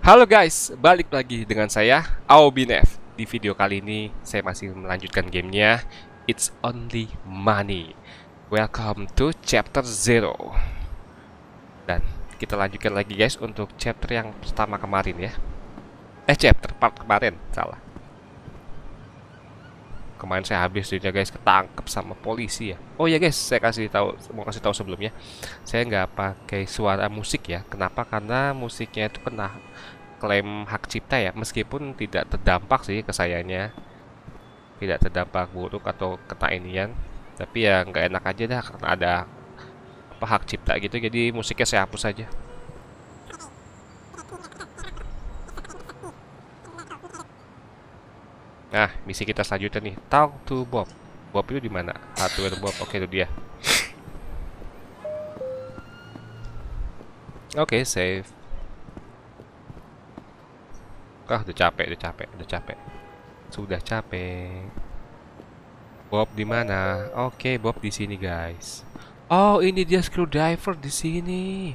Halo guys, balik lagi dengan saya Aobinev. Di video kali ini saya masih melanjutkan gamenya It's Only Money. Welcome to chapter 0. Dan kita lanjutkan lagi guys untuk chapter yang pertama kemarin ya. Eh chapter part kemarin, salah. Kemarin saya habis dia guys ketangkep sama polisi ya. Oh ya guys, saya kasih tahu mau kasih tahu sebelumnya. Saya nggak pakai suara musik ya. Kenapa? Karena musiknya itu kena klaim hak cipta ya, meskipun tidak terdampak sih ke. Tidak terdampak buruk atau kena inian. Tapi ya nggak enak aja dah karena ada apa hak cipta gitu. Jadi musiknya saya hapus aja. Nah, misi kita selanjutnya nih, talk to Bob. Bob itu di mana? Hardware Bob. Oke, itu dia. Oke, save. Ah, udah capek, udah capek, udah capek. Sudah capek. Bob di mana? Oke, Bob di sini, guys. Oh, ini dia screwdriver di sini.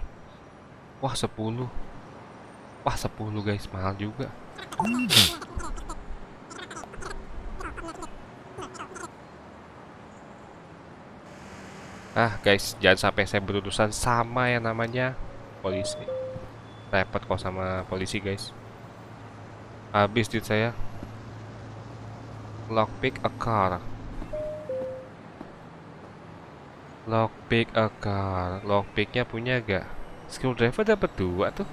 Wah, 10. Wah, 10 guys, mahal juga. Ah guys, jangan sampai saya berurusan sama yang namanya polisi. Repot kok sama polisi guys. Habis duit saya. Lockpick a car. Lockpick a car. Lockpicknya punya gak? Screwdriver dapat dua tuh.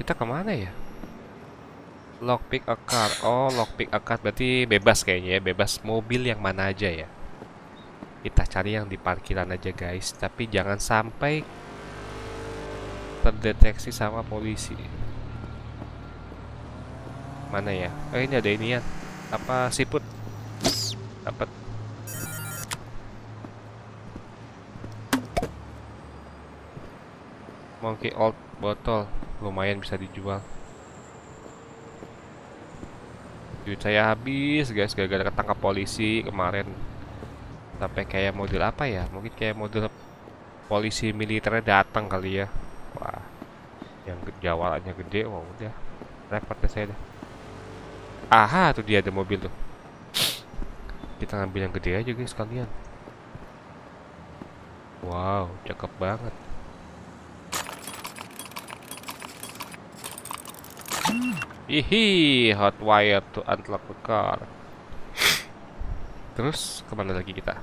Kita ke mana ya? Lockpick a car. Oh, lockpick a car berarti bebas kayaknya ya, bebas mobil yang mana aja ya. Kita cari yang di parkiran aja, guys. Tapi jangan sampai terdeteksi sama polisi. Mana ya? Oh, ini ada ini ya. Apa siput? Dapat. Monkey old botol lumayan bisa dijual. Duit saya habis guys. Gara-gara ketangkap polisi kemarin. Sampai kayak model apa ya? Mungkin kayak model polisi militernya datang kali ya. Wah. Yang jawalannya gede wah udah. Repot deh saya deh. Aha tuh dia ada mobil tuh. Kita ngambil yang gede aja guys kalian wow cakep banget Hihi, hot wire to unlock the car. Terus ke mana lagi kita?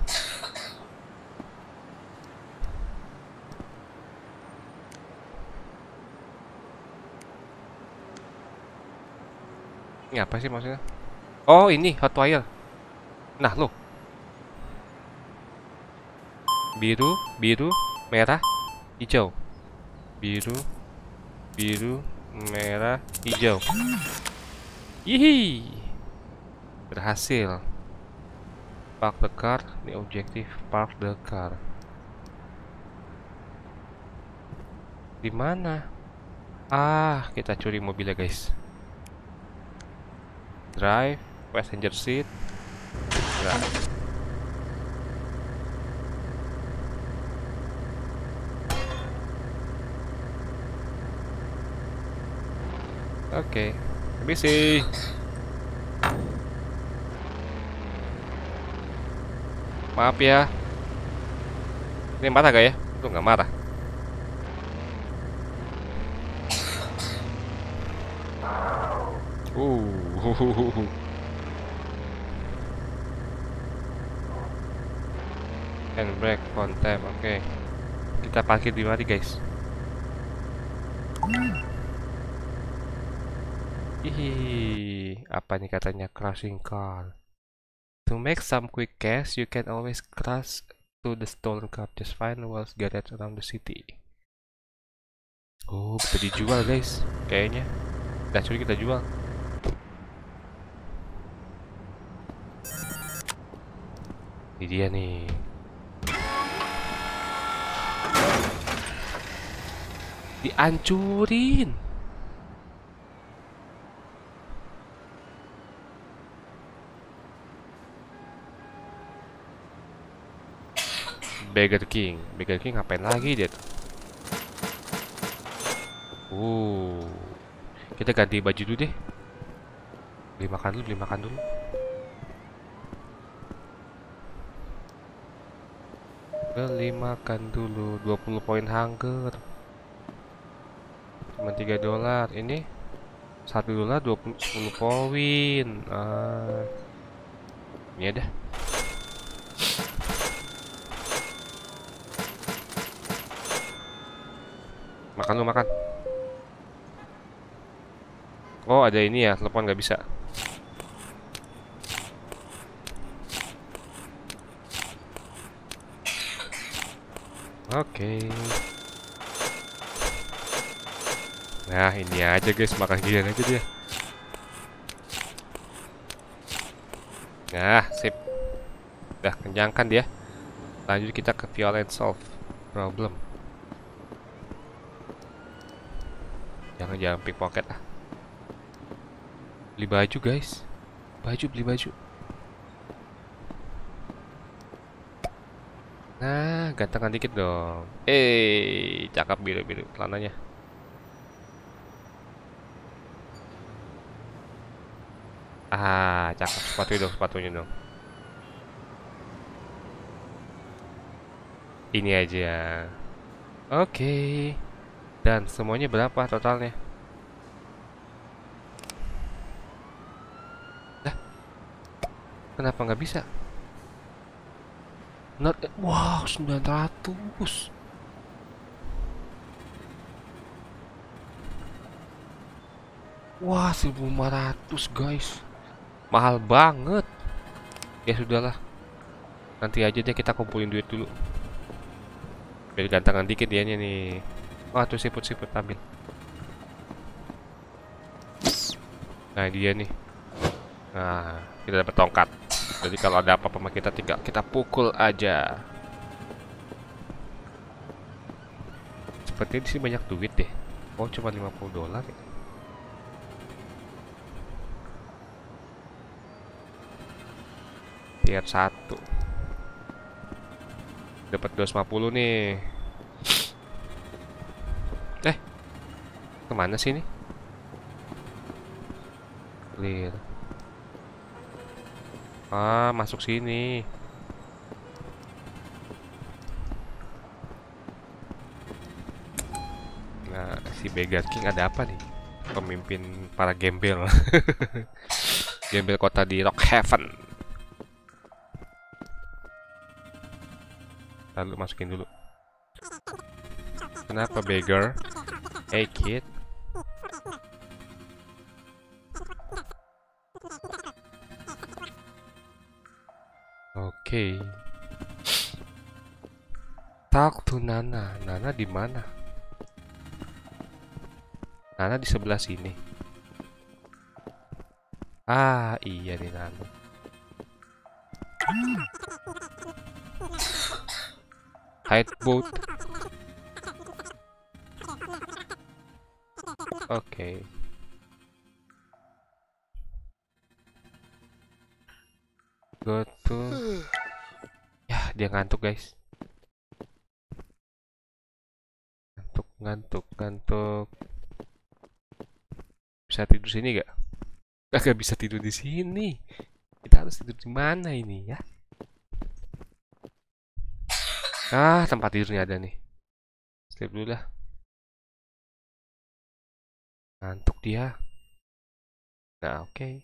Ini apa sih maksudnya? Oh ini hot wire. Nah lo. Biru, biru, merah, hijau. Biru, biru, merah, hijau. Yihi. Berhasil. Park the car, ini objektif park the car. Di mana? Ah, kita curi mobilnya, guys. Drive, passenger seat. Drive. Oke, okay. sih. Maaf ya. Ini marah gak ya? Lu nggak marah. Uh. Handbrake on tap. Oke. Okay. Kita parkir di mana, guys? Hihi, apa nih katanya crashing car? To make some quick cash, you can always crash to the stolen car. Just find walls garage around the city. Oh, bisa dijual guys, kayaknya. Kita curi kita jual. Ini dia nih. Dihancurin. Burger King. Burger King ngapain lagi dia tuh? Uh. Kita ganti baju dulu deh. Beli makan dulu, beli makan dulu. Beli makan dulu 20 poin hunger. Cuma 3 dolar. Ini 1 dolar 20 10 poin. Ah. Ini ada. Makan lu makan. Oh ada ini ya, telepon nggak bisa. Oke. Nah ini aja guys, makan giliran aja dia. Nah, sip. Udah kenyang kan dia. Lanjut kita ke violent solve problem. Jangan pickpocket ah. Beli baju guys. Baju beli baju. Nah, gantengan dikit dong. Eh, cakep biru-biru celananya. Ah, cakep sepatu dong, sepatunya dong. Ini aja. Oke. Dan semuanya berapa totalnya? Lah, kenapa nggak bisa? Not, wow, 900. Wah, 1500 guys. Mahal banget. Ya sudahlah. Nanti aja deh kita kumpulin duit dulu. Biar gantangan dikit ya nih. Wah, tuh siput-siput ambil. Nah, dia nih. Nah, kita dapat tongkat. Jadi kalau ada apa-apa sama kita tinggal kita pukul aja. Sepertinya di sini banyak duit deh. Oh, cuma 50 dolar ya. Tier 1. Dapat 250 nih. Eh. Ke mana sih ini? Clear. Ah, masuk sini. Nah, si Beggar King ada apa nih? Pemimpin para gembel. gembel kota di Rockhaven. Lalu masukin dulu. Kenapa Beggar? Hey kid. Oke. Talk to Nana. Nana di mana? Nana di sebelah sini. Ah, iya nih Nana. Hide boat. Oke. Go ngantuk, guys. Ngantuk, ngantuk, ngantuk. Bisa tidur sini gak? Gak bisa tidur di sini. Kita harus tidur di mana ini ya? Ah, tempat tidurnya ada nih. Sleep dulu lah. Ngantuk dia. Nah, oke. Okay.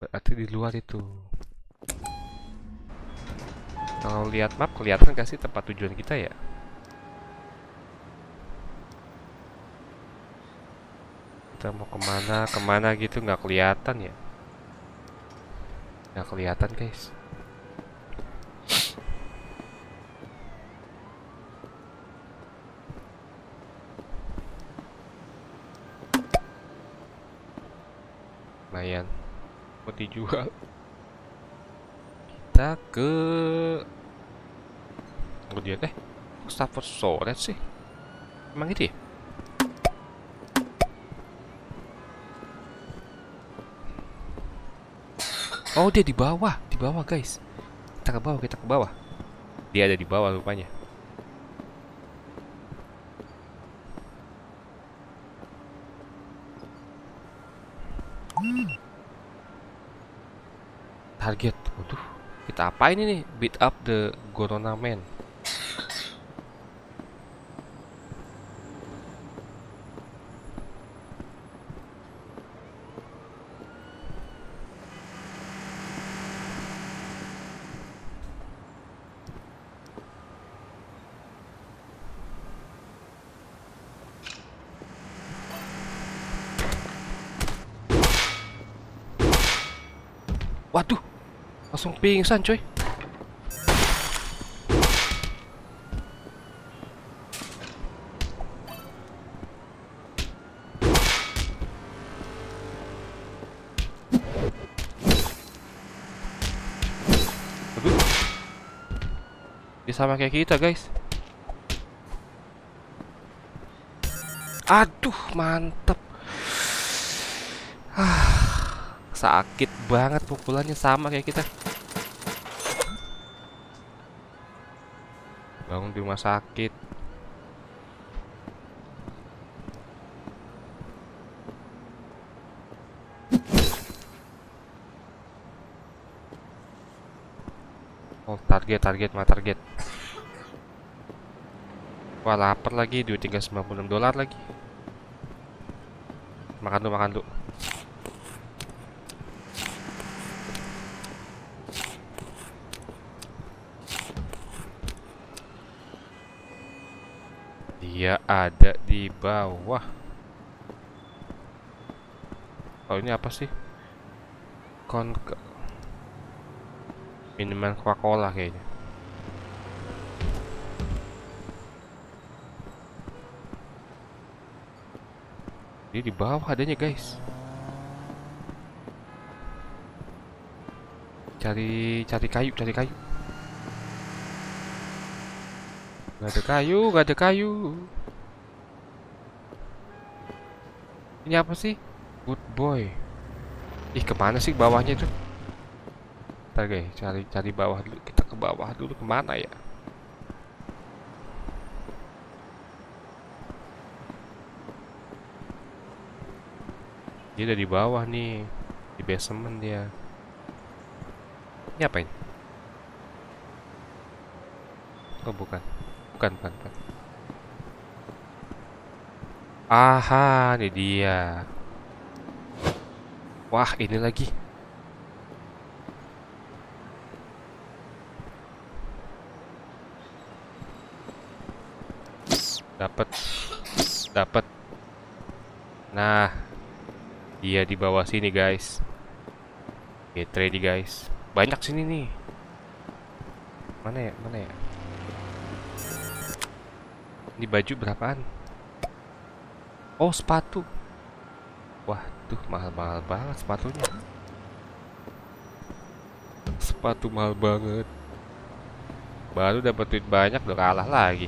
Berarti di luar itu. Kalau lihat map kelihatan gak sih tempat tujuan kita ya? Kita mau ke mana, ke mana gitu nggak kelihatan ya? Nggak kelihatan guys. Lumayan mau dijual kita ke kemudian eh Stafford Storage sih? Emang gitu ya? Oh dia di bawah di bawah guys. Kita ke bawah kita ke bawah. Dia ada di bawah rupanya. Target. Waduh, kita apa ini nih? Beat up the Gorona Man. Waduh, langsung pingsan. Aduh. Dia sama kayak kita guys. Aduh, mantep. Ah, sakit banget pukulannya sama kayak kita. Bangun di rumah sakit. Oh, target, target, mah target. Wah, lapar lagi, duit 96 dolar lagi. Makan dulu, makan dulu. Dia ada di bawah. Oh, ini apa sih? Kon minuman Coca-Cola kayaknya. Dia di bawah adanya, guys. Cari cari kayu, cari kayu. Gak ada kayu, gak ada kayu. Ini apa sih? Good boy. Ih, ke mana sih bawahnya itu? Ntar guys, cari cari bawah dulu. Kita ke bawah dulu ke mana ya? Dia ada di bawah nih, di basement dia. Ini apa ini? Oh bukan, bukan, bukan, bukan. Aha, ini dia. Wah, ini lagi. Dapat. Dapat. Nah, dia di bawah sini, guys. Get ready, guys. Banyak sini nih. Mana ya? Mana ya? Ini baju berapaan? Oh, sepatu. Wah, tuh mahal-mahal banget sepatunya. Sepatu mahal banget. Baru dapat duit banyak udah kalah lagi.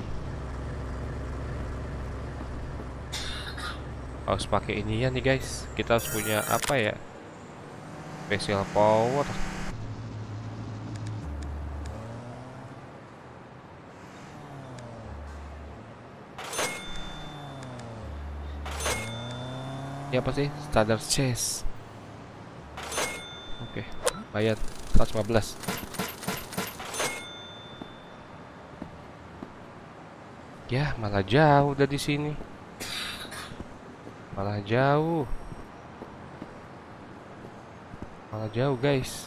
Harus pakai ini ya nih guys. Kita harus punya apa ya? Special power. Ini apa sih? Standard chest. Oke, bayar 115. Ya, malah jauh dari sini. Malah jauh. Malah jauh, guys.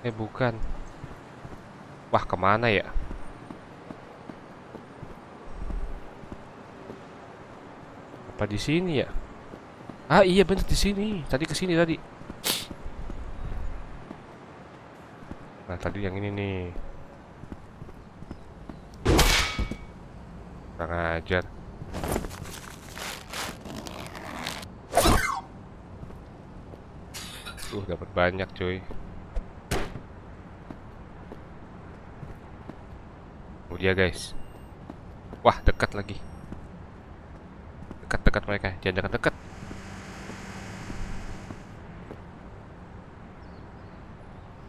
Eh, bukan. Wah, ke mana ya? Apa di sini ya? Ah, iya bener di sini. Tadi ke sini tadi. Nah, tadi yang ini nih. Kurang ajar. Tuh, dapat banyak, cuy. Oh dia, guys. Wah, dekat lagi. Dekat-dekat mereka, jangan dekat-dekat.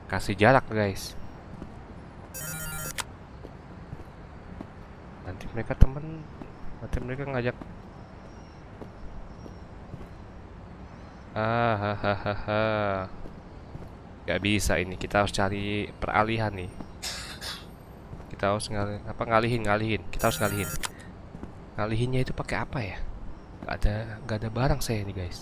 kasih jarak guys. Nanti mereka temen nanti mereka ngajak. Ah nggak bisa ini kita harus cari peralihan nih. Kita harus ngalih apa ngalihin ngalihin. Kita harus ngalihin. Ngalihinnya itu pakai apa ya nggak ada nggak ada barang saya nih guys.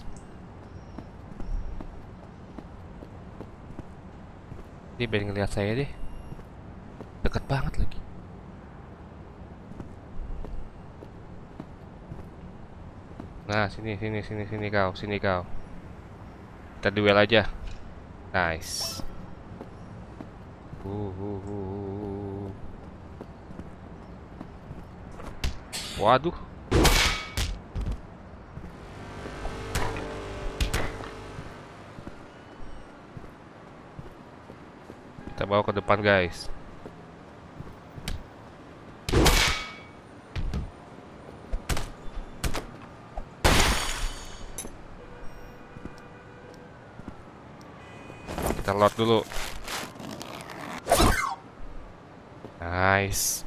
Dia pengen ngeliat saya deh. Deket banget lagi. Nah sini sini sini sini kau sini kau. Kita duel aja. Nice. Uh, uh, uh, uh. waduh bawa ke depan guys. Kita load dulu. Nice.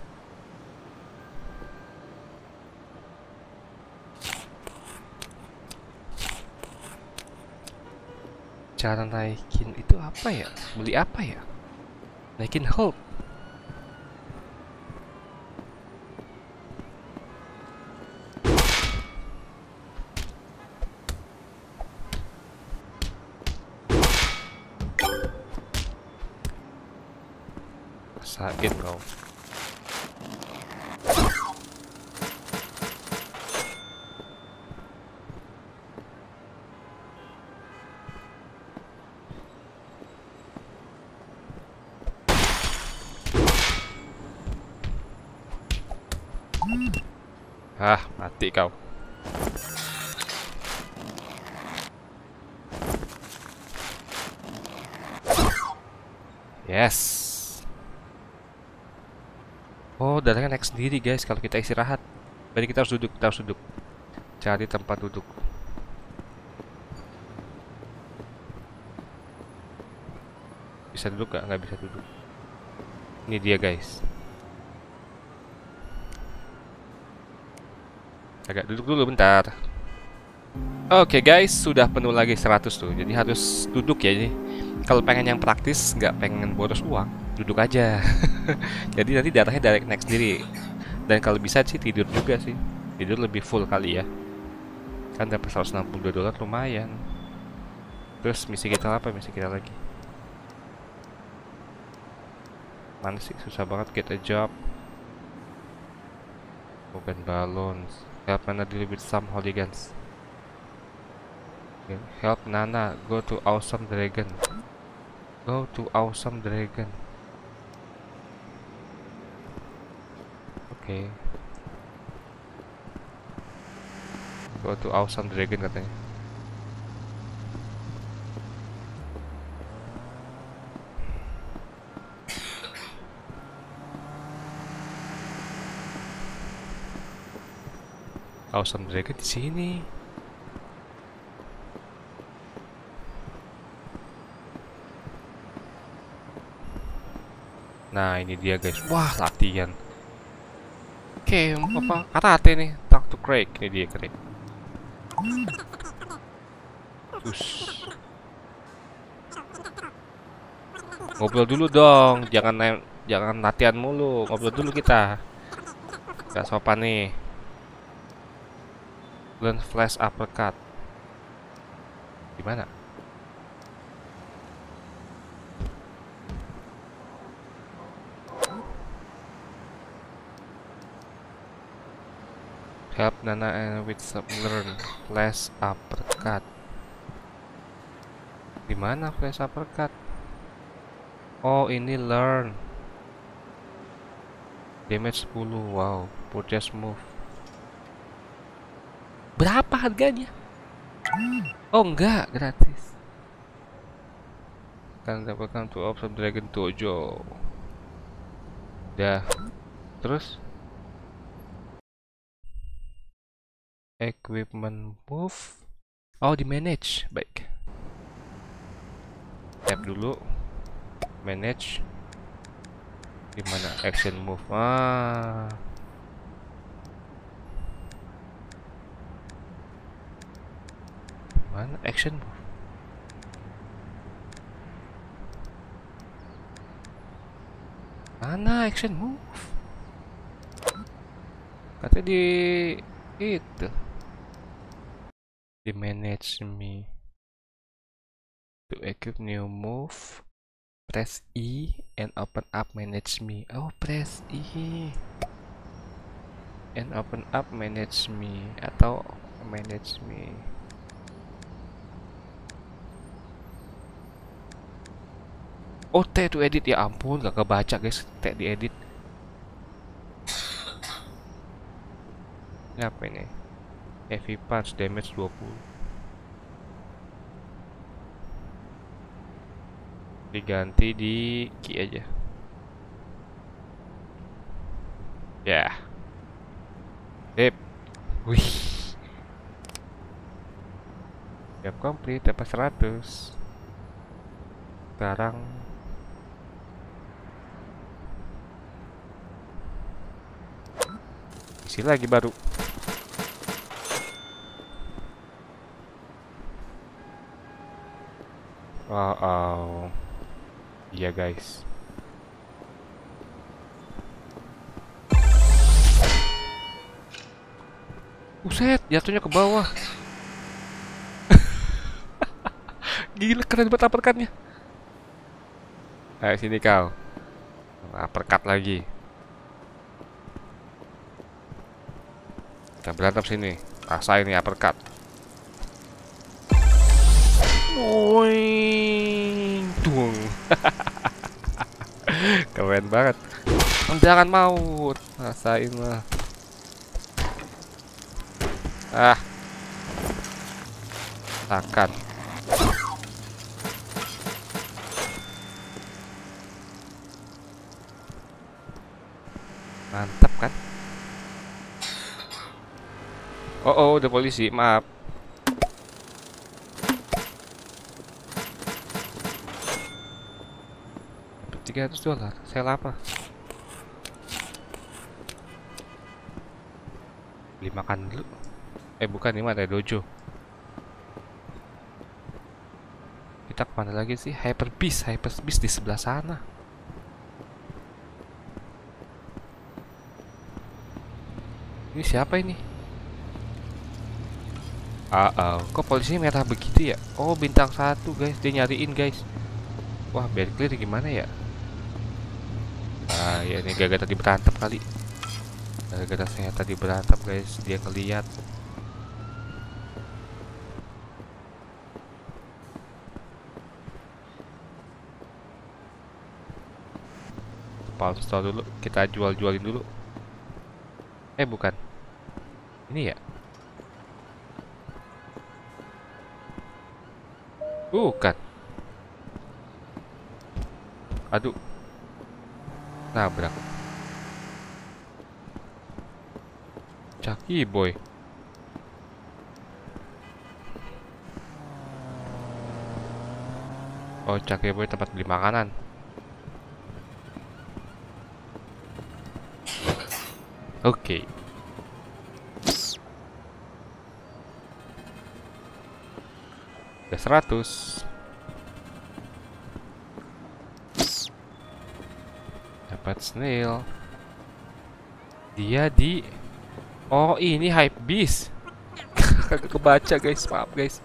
Cara naikin itu apa ya? Beli apa ya naikin Hulk sakit kau Ah, mati kau. Yes. Oh, darahnya naik sendiri guys kalau kita istirahat. Berarti kita harus duduk, kita harus duduk. Cari tempat duduk. Bisa duduk gak? Nggak bisa duduk. Ini dia guys. Agak duduk dulu bentar. Oke okay guys, sudah penuh lagi 100 tuh. Jadi harus duduk ya ini. Kalau pengen yang praktis, nggak pengen boros uang, duduk aja. Jadi nanti darahnya direct naik sendiri. Dan kalau bisa sih tidur juga sih. Tidur lebih full kali ya. Kan dapat 162 dolar lumayan. Terus misi kita apa? Misi kita lagi. Mana sih susah banget get a job. Open balloons. Help Nana deal with some hooligans. Help Nana go to Awesome Dragon. Go to Awesome Dragon. Okay. Go to Awesome Dragon katanya. Awesome Dragon di sini. Nah, ini dia guys. Wah, latihan. Oke, okay, apa? Karate nih. Talk to Craig. Ini dia Craig. Us. Ngobrol dulu dong. Jangan jangan latihan mulu. Ngobrol dulu kita. Gak sopan nih. Learn flash uppercut. Gimana? Help Nana and with some learn flash uppercut. Di mana flash uppercut? Oh ini learn. Damage 10. Wow. Purchase move. Berapa harganya? Oh enggak, gratis. Akan dapatkan to option Dragon Dojo. Dah. Terus? Equipment move. Oh, di manage. Baik. Tap dulu. manage gimana action move ah mana? Action? Move mana action? Move. Katanya di itu. Di manage me. To equip new move. Press E and open up manage me. Oh press E. And open up manage me. Atau manage me oh T to edit. Ya ampun gak kebaca guys. T di edit ini apa ini? Heavy punch damage 20 diganti di key aja. Ya. Yeah. sip. Wih. Siap komplit dapat 100 sekarang isi lagi baru oh, oh. iya guys Buset, jatuhnya ke bawah. Gila, keren banget uppercutnya. Ayo sini kau. Uppercut lagi. Kita berantem sini. Rasain nih uppercut. Wing, tung. Keren banget. Jangan maut. Rasain lah. Ah. Takan. Mantap kan? Oh, oh, udah polisi. Maaf. Tiga ratus dolar. Saya lapar. Beli makan dulu. Eh, bukan ini ada dojo. Kita ke mana lagi sih? Hyper Beast, Hyper Beast di sebelah sana. Ini siapa ini? Uh, kok polisi merah begitu ya? Oh, bintang satu guys, dia nyariin guys. Wah, clear gimana ya? Ah, ya ini gagal tadi berantem kali. Gara-gara saya tadi berantem guys, dia ngeliat. Store dulu, kita jual-jualin dulu. Eh, bukan. Ini ya? Bukan. Aduh. Nabrak. Caki boy. Oh, Caki boy tempat beli makanan. Oke. Okay. Udah 100 Dapat snail. Dia di Oh ini hype beast. Kagak kebaca guys. Maaf guys.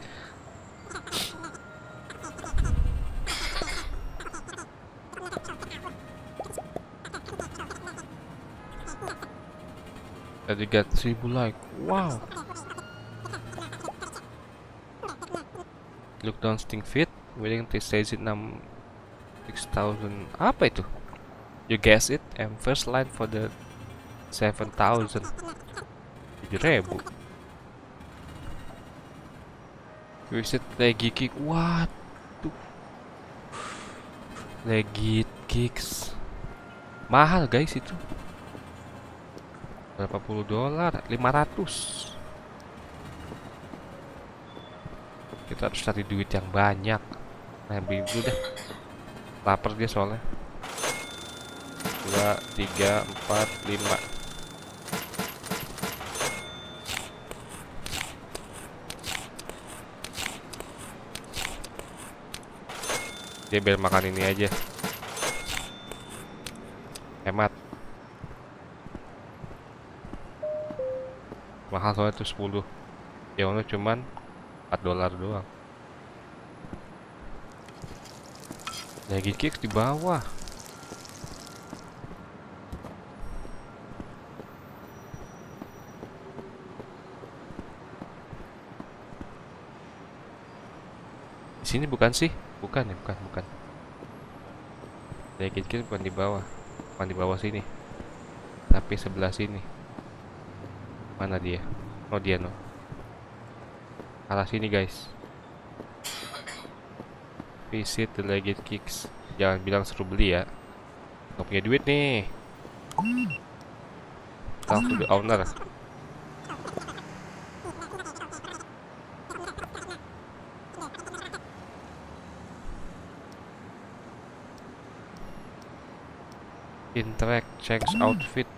Tadi get 1000 like. Wow Look down sting fit. Willing to stage it 6 6000 Apa itu? You guess it. And first line for the 7000 7000 Visit legit kick. What? Legit kicks. Mahal guys itu. Berapa puluh dolar? 500 kita harus cari duit yang banyak nah beli dulu deh Lapar dia soalnya. Dua, tiga, empat, lima. Dia biar makan ini aja. Hemat. Mahal soalnya tuh 10. Yang itu cuman 4 dolar doang. Lagi kick di bawah. Di sini bukan sih? Bukan ya, bukan, bukan. Lagi kick bukan di bawah. Bukan di bawah sini. Tapi sebelah sini. Mana dia? Oh, dia no. Arah sini, guys. Visit the Legit Kicks. Jangan bilang seru beli ya. Gak punya duit nih. Talk to the owner. Interact, checks outfit.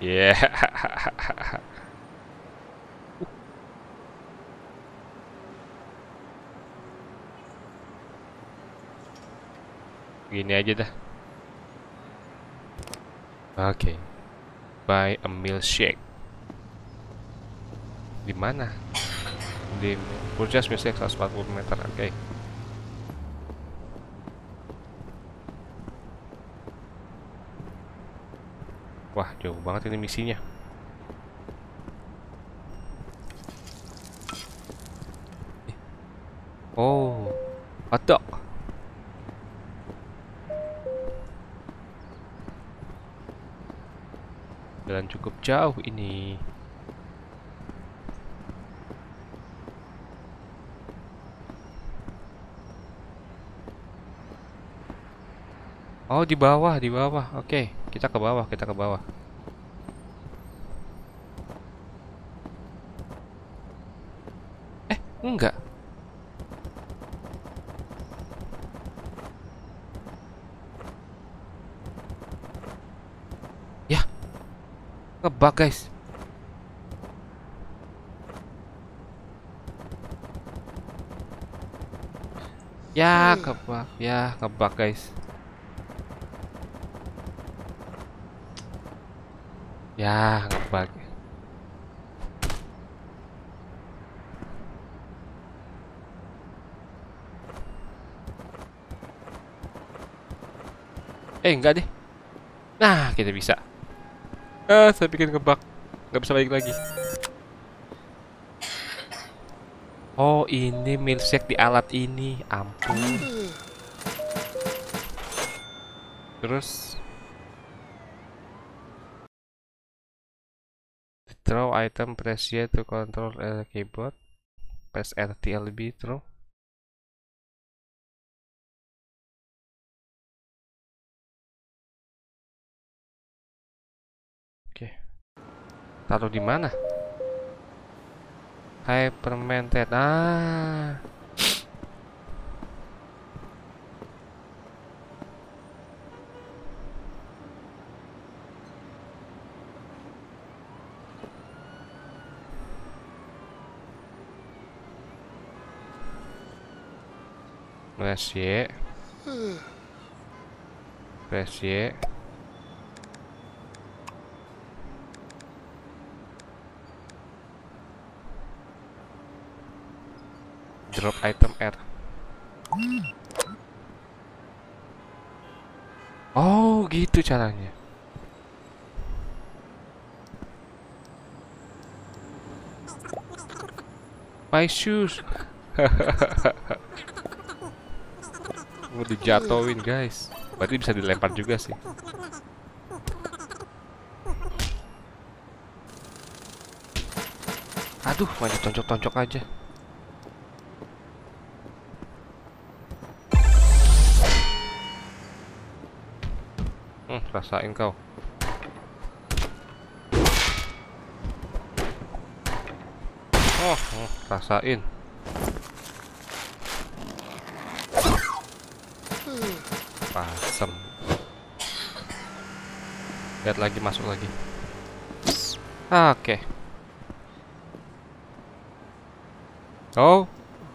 Yeah. Gini aja dah. Oke. Okay. Buy a milkshake. Di mana? Di purchase milkshake 140 meter. Oke. Okay. Wah, jauh banget ini misinya. Oh, ada. Jalan cukup jauh ini. Oh, di bawah, di bawah. Oke, kita ke bawah, kita ke bawah. Eh, enggak. Ya. Ngebug, guys. Ya, ngebug. Ya, ngebug, guys. Ya, ngebug. Eh, enggak deh. Nah, kita bisa. Ah, saya bikin ngebug. Nggak bisa balik lagi. Oh, ini milkshake di alat ini. Ampun. Terus item press Y to control a keyboard. Press RTLB throw oke. Taruh di mana? Hypermented ah press Y. Press Y. Drop item R. Oh gitu caranya. My shoes mau dijatoin guys. Berarti bisa dilempar juga sih. Aduh main toncok-toncok aja. Hmm, rasain kau. Oh, oh, rasain. Lihat lagi masuk lagi. Oke. Oh,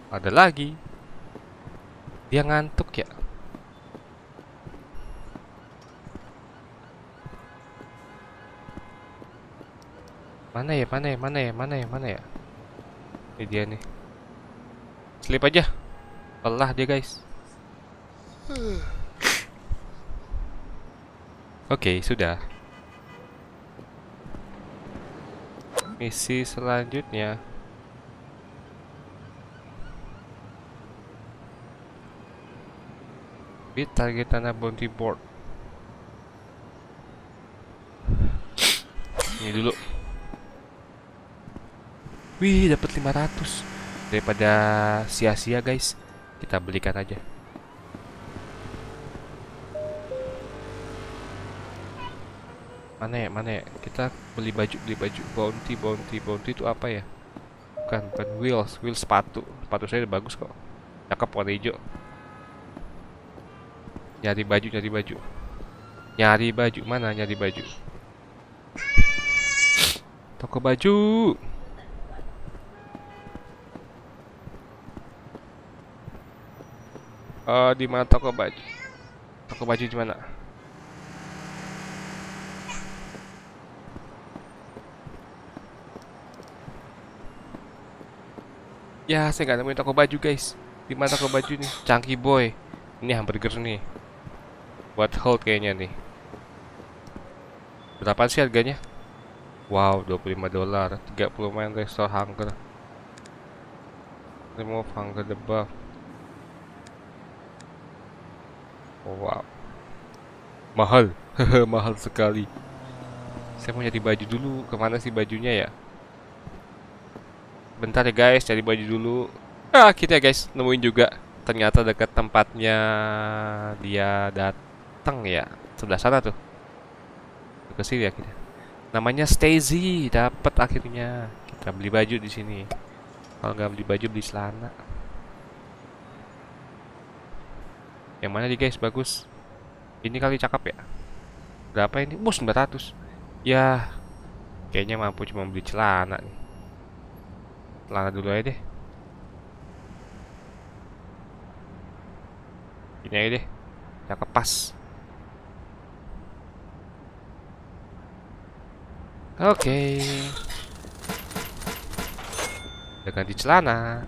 ada lagi. Dia ngantuk ya. Mana ya, mana ya, mana ya, mana ya, mana ya? Ini dia nih. Sleep aja. Lelah dia, guys. Oke, sudah. Misi selanjutnya. Beat target tanah bounty board. Ini dulu. Wih, dapat 500. Daripada sia-sia, guys. Kita belikan aja. Mana ya, mana ya? Kita beli baju, beli baju. Bounty, bounty, bounty itu apa ya? Bukan, bukan wheels, wheels sepatu. Sepatu saya bagus kok. Cakep warna hijau. Nyari baju, nyari baju. Nyari baju, mana nyari baju? Toko baju. Eh, di mana toko baju? Toko baju di mana? Ya, saya nggak nemuin toko baju, guys. Di mana toko baju nih? Chunky Boy. Ini hamburger nih. Buat hold kayaknya nih. Berapa sih harganya? Wow, 25 dolar. 30 main restore hunger. Remove hunger the buff. Oh, wow. Mahal. Mahal sekali. Saya mau nyari baju dulu. Ke mana sih bajunya ya? Bentar ya guys, cari baju dulu. Ah, kita guys nemuin juga. Ternyata dekat tempatnya dia datang ya. Sebelah sana tuh. Ke sini ya kita. Namanya Stacy, dapat akhirnya. Kita beli baju di sini. Kalau nggak beli baju beli celana. Yang mana nih guys? Bagus. Ini kali cakep ya. Berapa ini? Oh, 900. Ya, kayaknya mampu cuma beli celana nih. Celana dulu aja deh. Ini aja deh. Cakep pas. Oke. Udah ganti celana.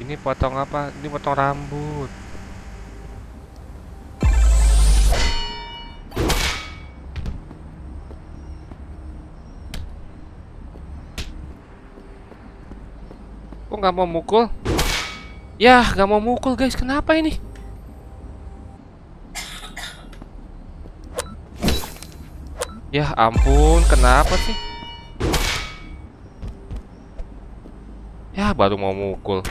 Ini potong apa? Ini potong rambut. Kok nggak mau mukul? Yah, nggak mau mukul guys. Kenapa ini? Yah ampun, kenapa sih? Ya, baru mau mukul.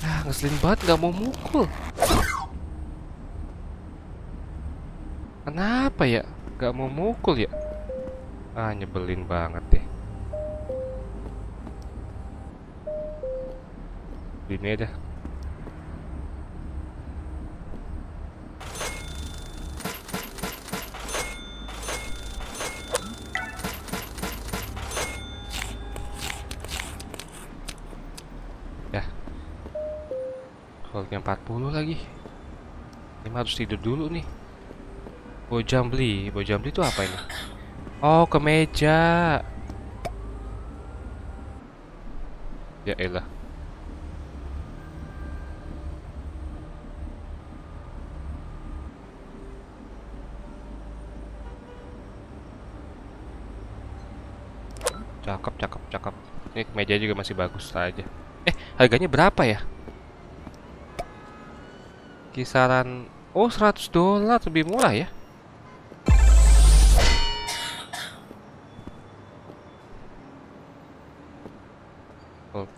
Ya, ngeselin banget nggak mau mukul. Kenapa ya? Nggak mau mukul ya? Ah, nyebelin banget deh. Ini aja. Ya. Holdnya 40 lagi. Ini harus tidur dulu nih. Bojambli, Bojambli itu apa ini? Oh, kemeja. Ya elah. Cakep, cakep, cakep. Ini kemeja juga masih bagus aja. Eh, harganya berapa ya? Kisaran Oh, 100 dolar lebih murah ya.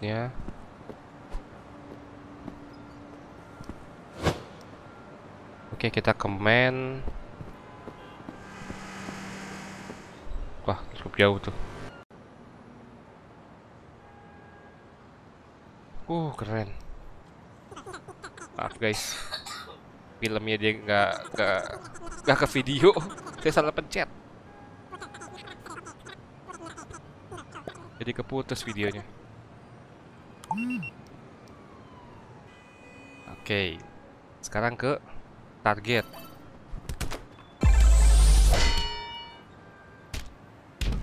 selanjutnya. Oke kita ke main. Wah cukup jauh tuh. Uh keren. Maaf guys. Filmnya dia nggak nggak nggak ke video. Saya salah pencet. Jadi keputus videonya. Oke. Sekarang ke target.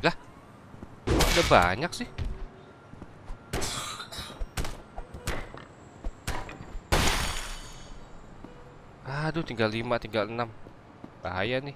Lah. Ada banyak sih. Aduh, tinggal 5, tinggal 6. Bahaya nih.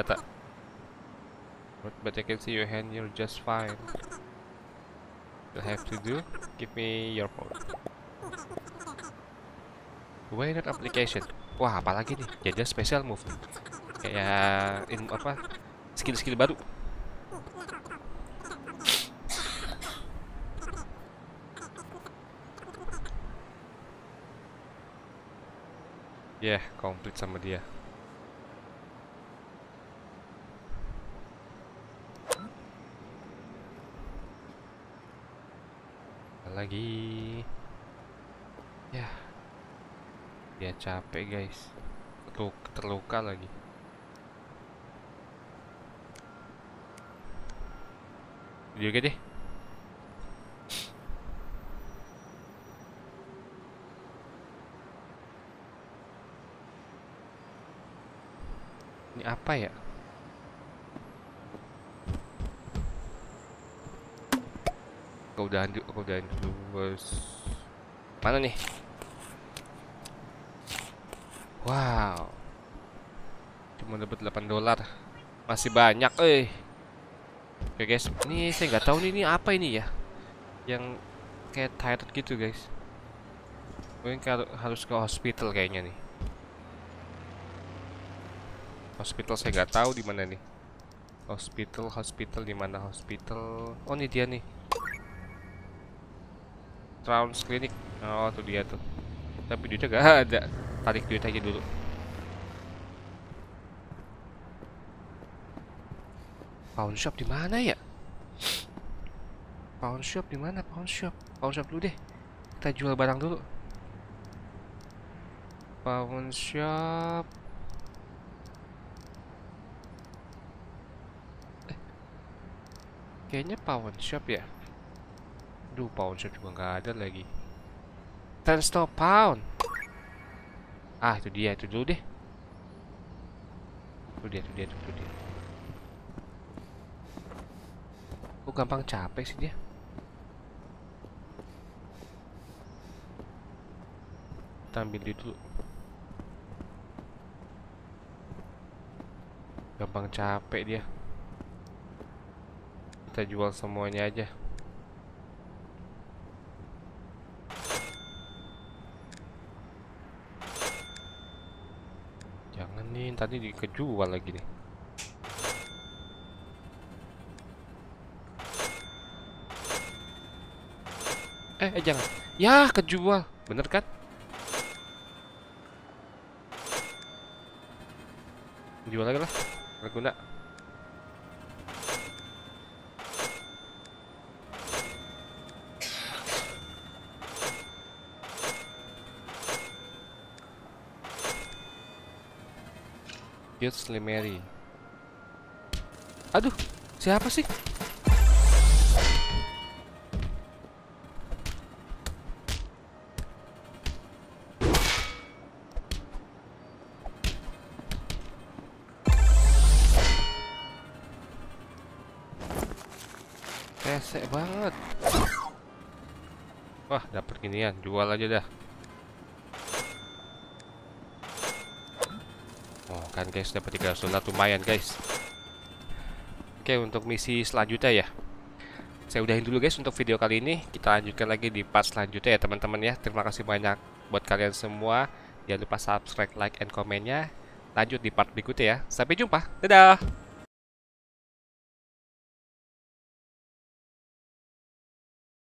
Senjata. But, but I can see your hand, you're just fine. You have to do, give me your phone. Why not application? Wah, apalagi nih? Jadi special move. Kayak in apa? Skill-skill baru. Ya, yeah, komplit sama dia. Lagi. Ya. Dia capek guys. Terluka, terluka lagi. Juga deh. Ini apa ya udahan aku udahan dulu bos. Mana nih? Wow. Cuma dapat 8 dolar. Masih banyak eh. Oke guys. Ini saya nggak tahu nih ini apa ini ya? Yang kayak tired gitu guys. Mungkin harus ke hospital kayaknya nih. Hospital saya nggak tahu di mana nih. Hospital hospital di mana? Hospital oh ini dia nih Trans Clinic oh tuh dia tuh. Tapi duitnya gak ada. Tarik duit aja dulu. Pawn shop di mana ya? Pawn shop di mana? Pawn shop. Pawn shop dulu deh. Kita jual barang dulu. Pawn shop. Eh. kayaknya pawn shop ya Aduh, pound shop juga nggak ada lagi. Ten stop pound. Ah, itu dia, itu dulu deh. Itu dia, itu dia, itu dia. Gampang capek sih dia? Kita ambil dia dulu. Gampang capek dia. Kita jual semuanya aja. Tadi dikejual lagi nih. Eh, eh jangan. Ya kejual. Bener kan? Jual lagi lah. Berguna Fields Lemeri. Aduh, siapa sih? Pesek banget. Wah, dapat ginian, jual aja dah. Kan guys dapat tiga sunat lumayan guys oke untuk misi selanjutnya ya saya udahin dulu guys untuk video kali ini. Kita lanjutkan lagi di part selanjutnya ya teman-teman ya. Terima kasih banyak buat kalian semua. Jangan lupa subscribe, like, and komennya. Lanjut di part berikutnya ya. Sampai jumpa. Dadah!